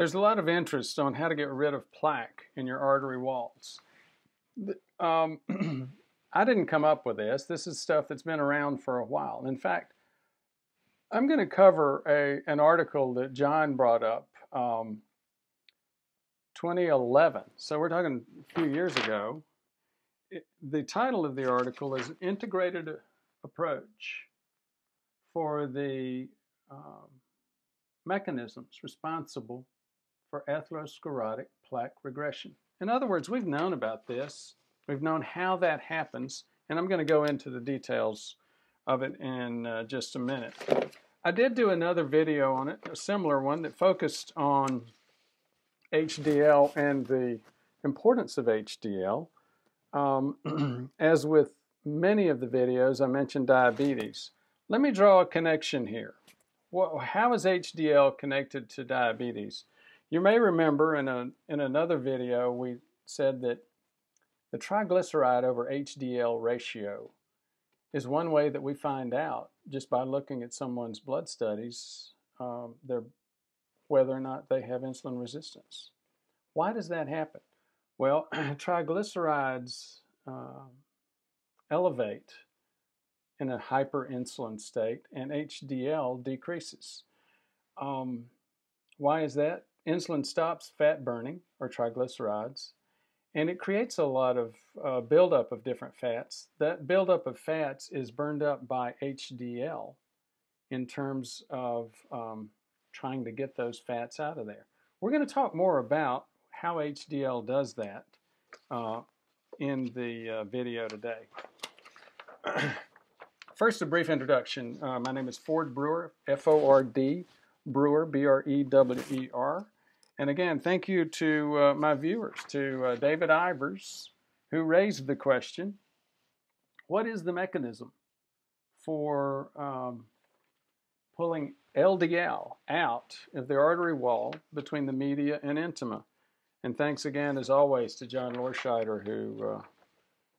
There's a lot of interest on how to get rid of plaque in your artery walls. Um, I didn't come up with this. This is stuff that's been around for a while. In fact, I'm going to cover a, an article that John brought up um, 2011. So we're talking a few years ago. It, the title of the article is Integrated Approach for the um, Mechanisms Responsible for Atherosclerotic Plaque Regression. In other words, we've known about this. We've known how that happens, and I'm going to go into the details of it in uh, just a minute. I did do another video on it, a similar one that focused on HDL and the importance of HDL. Um, as with many of the videos, I mentioned diabetes. Let me draw a connection here. how is HDL connected to diabetes? You may remember in, a, in another video we said that the triglyceride over HDL ratio is one way that we find out just by looking at someone's blood studies um, their, whether or not they have insulin resistance. Why does that happen? Well, triglycerides uh, elevate in a hyperinsulin state and HDL decreases. Um, why is that? Insulin stops fat burning or triglycerides and it creates a lot of uh, buildup of different fats. That buildup of fats is burned up by HDL in terms of um, trying to get those fats out of there. We're going to talk more about how HDL does that uh, in the uh, video today. First, a brief introduction. Uh, my name is Ford Brewer, F-O-R-D, Brewer, B-R-E-W-E-R. And again, thank you to uh, my viewers, to uh, David Ivers, who raised the question, what is the mechanism for um, pulling LDL out of the artery wall between the media and intima? And thanks again, as always, to John Lorscheider, who uh,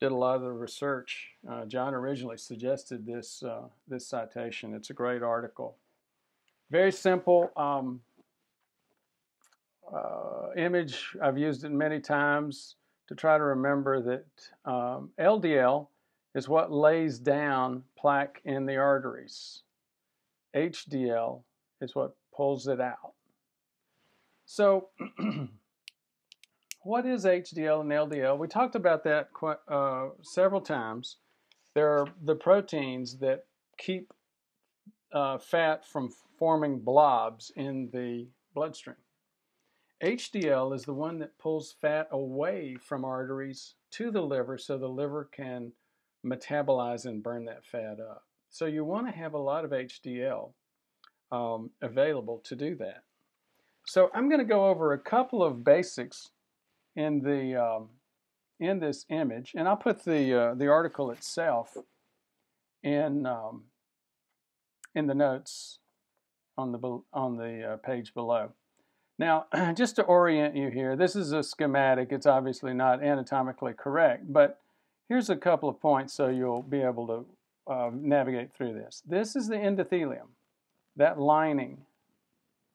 did a lot of the research. Uh, John originally suggested this, uh, this citation. It's a great article. Very simple. Um, uh, image. I've used it many times to try to remember that um, LDL is what lays down plaque in the arteries. HDL is what pulls it out. So, what is HDL and LDL? We talked about that uh, several times. There are the proteins that keep uh, fat from forming blobs in the bloodstream. HDL is the one that pulls fat away from arteries to the liver so the liver can metabolize and burn that fat up. So you want to have a lot of HDL um, available to do that. So I'm going to go over a couple of basics in the um, in this image, and I'll put the uh, the article itself in um, in the notes on the on the uh, page below. Now, just to orient you here, this is a schematic. It's obviously not anatomically correct, but here's a couple of points so you'll be able to uh, navigate through this. This is the endothelium, that lining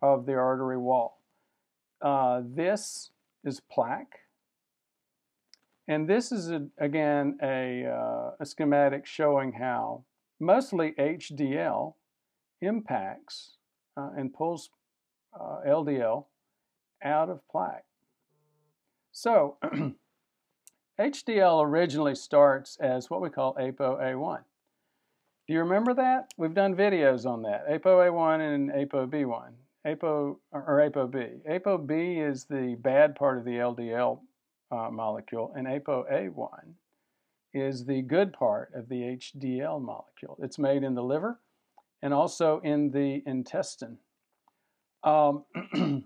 of the artery wall. Uh, this is plaque. And this is, a, again, a, uh, a schematic showing how mostly HDL impacts uh, and pulls uh, LDL out of plaque. So, HDL originally starts as what we call ApoA1. Do you remember that? We've done videos on that, ApoA1 and ApoB1, Apo, or ApoB. ApoB is the bad part of the LDL uh, molecule, and ApoA1 is the good part of the HDL molecule. It's made in the liver and also in the intestine. Um,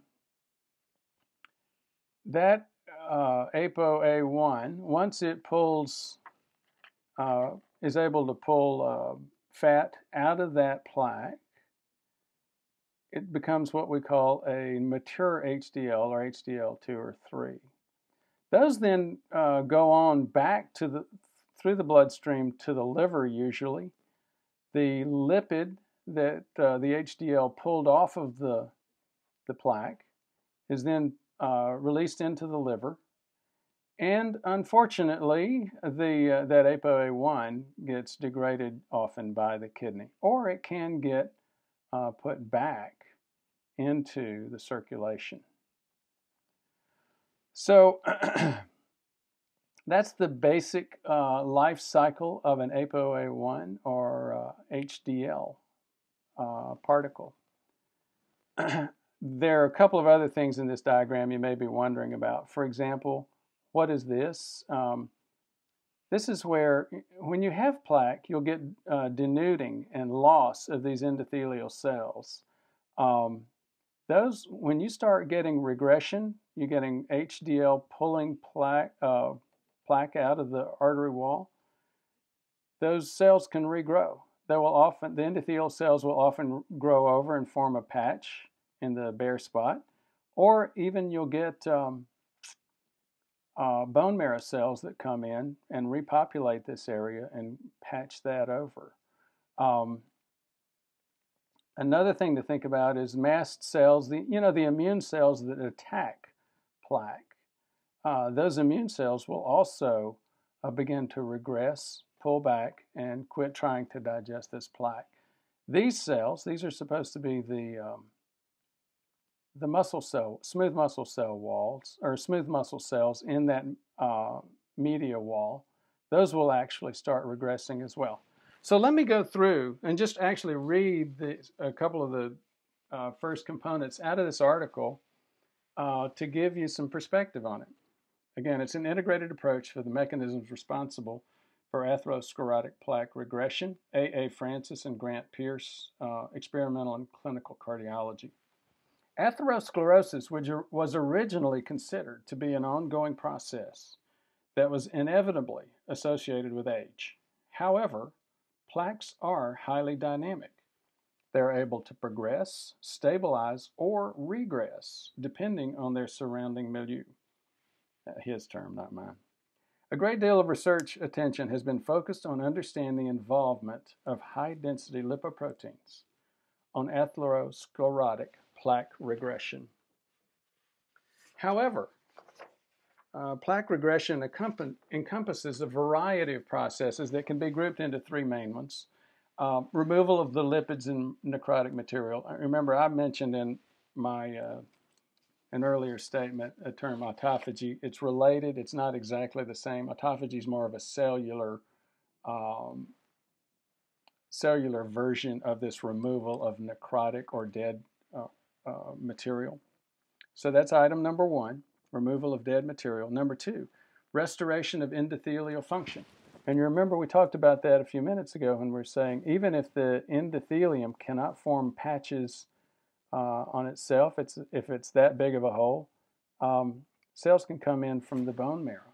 that uh, ApoA1, once it pulls, uh, is able to pull uh, fat out of that plaque, it becomes what we call a mature HDL or HDL2 or 3. Those then uh, go on back to the through the bloodstream to the liver usually. The lipid that uh, the HDL pulled off of the, the plaque is then uh, released into the liver. And unfortunately, the, uh, that ApoA1 gets degraded often by the kidney, or it can get uh, put back into the circulation. So that's the basic uh, life cycle of an ApoA1 or HDL uh, uh, particle. there are a couple of other things in this diagram you may be wondering about. For example, what is this? Um, this is where, when you have plaque, you'll get uh, denuding and loss of these endothelial cells. Um, those, when you start getting regression, you're getting HDL pulling plaque, uh, plaque out of the artery wall, those cells can regrow. They will often, the endothelial cells will often grow over and form a patch in the bare spot, or even you'll get um, uh, bone marrow cells that come in and repopulate this area and patch that over. Um, another thing to think about is mast cells, the, you know, the immune cells that attack plaque. Uh, those immune cells will also uh, begin to regress, pull back, and quit trying to digest this plaque. These cells, these are supposed to be the um, the muscle cell, smooth muscle cell walls, or smooth muscle cells in that uh, media wall, those will actually start regressing as well. So let me go through and just actually read the, a couple of the uh, first components out of this article uh, to give you some perspective on it. Again, it's an integrated approach for the mechanisms responsible for atherosclerotic plaque regression, A. A. Francis and Grant Pierce, uh, Experimental and Clinical Cardiology. Atherosclerosis was originally considered to be an ongoing process that was inevitably associated with age. However, plaques are highly dynamic. They're able to progress, stabilize, or regress depending on their surrounding milieu. Uh, his term, not mine. A great deal of research attention has been focused on understanding the involvement of high density lipoproteins on atherosclerotic plaque regression. However, uh, plaque regression encompasses a variety of processes that can be grouped into three main ones. Uh, removal of the lipids and necrotic material. Remember, I mentioned in my uh, an earlier statement a term autophagy. It's related. It's not exactly the same. Autophagy is more of a cellular um, cellular version of this removal of necrotic or dead uh, uh, material. So that's item number one, removal of dead material. Number two, restoration of endothelial function. And you remember we talked about that a few minutes ago when we were saying even if the endothelium cannot form patches uh, on itself, it's, if it's that big of a hole, um, cells can come in from the bone marrow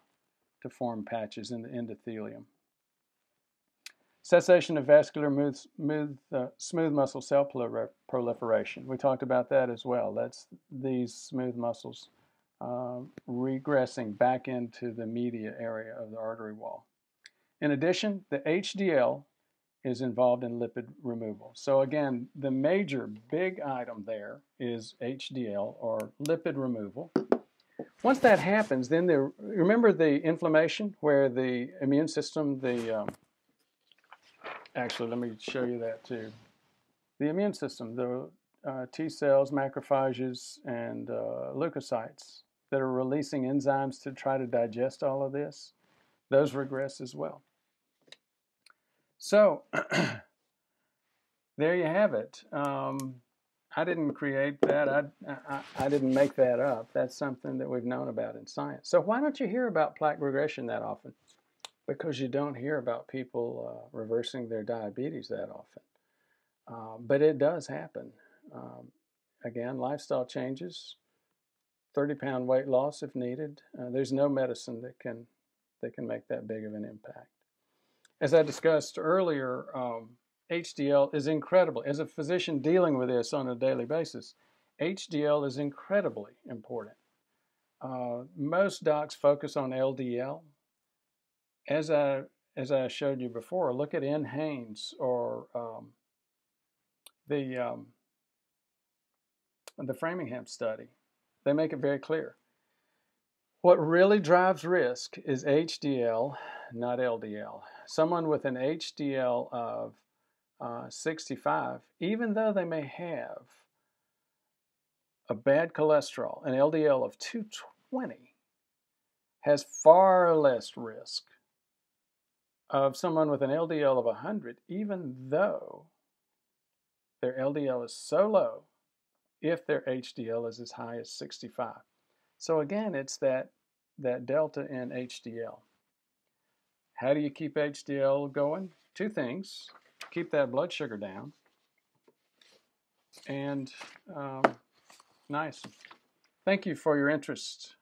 to form patches in the endothelium. Cessation of vascular smooth, uh, smooth muscle cell proliferation. We talked about that as well. That's these smooth muscles uh, regressing back into the media area of the artery wall. In addition, the HDL is involved in lipid removal. So again, the major big item there is HDL or lipid removal. Once that happens, then there, remember the inflammation where the immune system, the um, actually, let me show you that too. The immune system, the uh, T cells, macrophages, and uh, leukocytes that are releasing enzymes to try to digest all of this, those regress as well. So, there you have it. Um, I didn't create that. I, I, I, didn't make that up. That's something that we've known about in science. So why don't you hear about plaque regression that often? because you don't hear about people uh, reversing their diabetes that often. Uh, but it does happen. Um, again, lifestyle changes, 30 pound weight loss if needed. Uh, there's no medicine that can, that can make that big of an impact. As I discussed earlier, um, HDL is incredible. As a physician dealing with this on a daily basis, HDL is incredibly important. Uh, most docs focus on LDL, as I as I showed you before, look at NHANES or um, the um, the Framingham study. They make it very clear. What really drives risk is HDL, not LDL. Someone with an HDL of uh, 65, even though they may have a bad cholesterol, an LDL of 220, has far less risk of someone with an LDL of 100, even though their LDL is so low if their HDL is as high as 65. So again, it's that, that delta in HDL. How do you keep HDL going? Two things. Keep that blood sugar down. And um, nice. Thank you for your interest